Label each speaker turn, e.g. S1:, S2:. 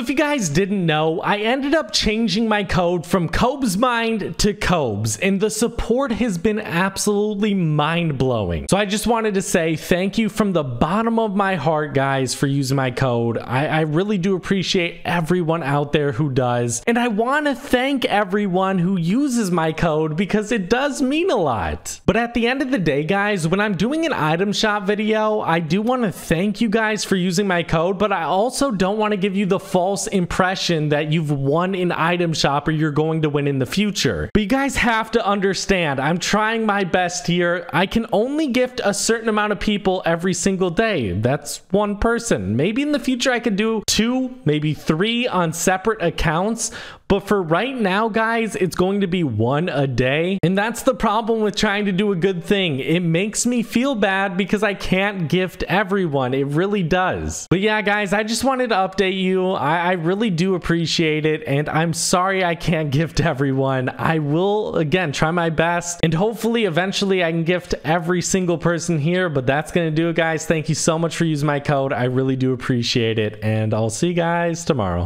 S1: So if you guys didn't know, I ended up changing my code from Kobes Mind to Kobes, and the support has been absolutely mind-blowing. So I just wanted to say thank you from the bottom of my heart, guys, for using my code. I, I really do appreciate everyone out there who does, and I want to thank everyone who uses my code because it does mean a lot. But at the end of the day, guys, when I'm doing an item shop video, I do want to thank you guys for using my code, but I also don't want to give you the false impression that you've won in item shop or you're going to win in the future. But you guys have to understand, I'm trying my best here. I can only gift a certain amount of people every single day. That's one person. Maybe in the future I could do two, maybe three on separate accounts, but for right now, guys, it's going to be one a day. And that's the problem with trying to do a good thing. It makes me feel bad because I can't gift everyone. It really does. But yeah, guys, I just wanted to update you. I, I really do appreciate it. And I'm sorry I can't gift everyone. I will, again, try my best. And hopefully, eventually, I can gift every single person here. But that's going to do it, guys. Thank you so much for using my code. I really do appreciate it. And I'll see you guys tomorrow.